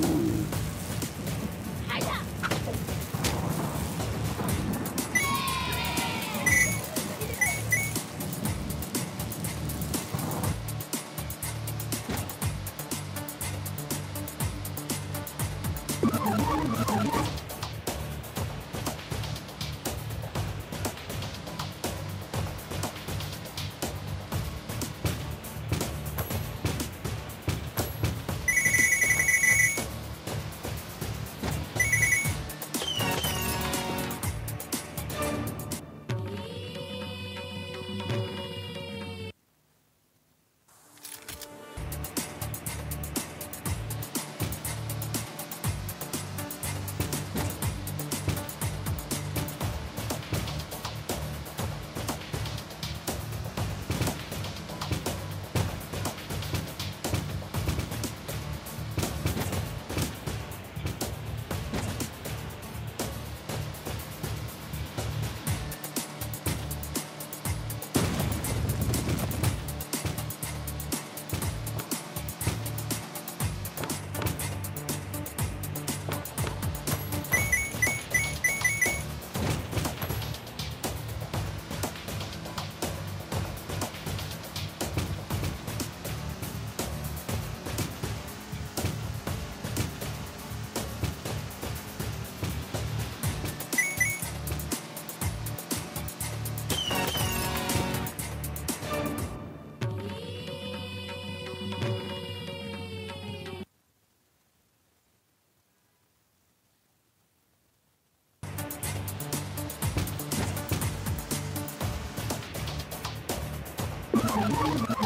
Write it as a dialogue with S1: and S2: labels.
S1: Amen. あ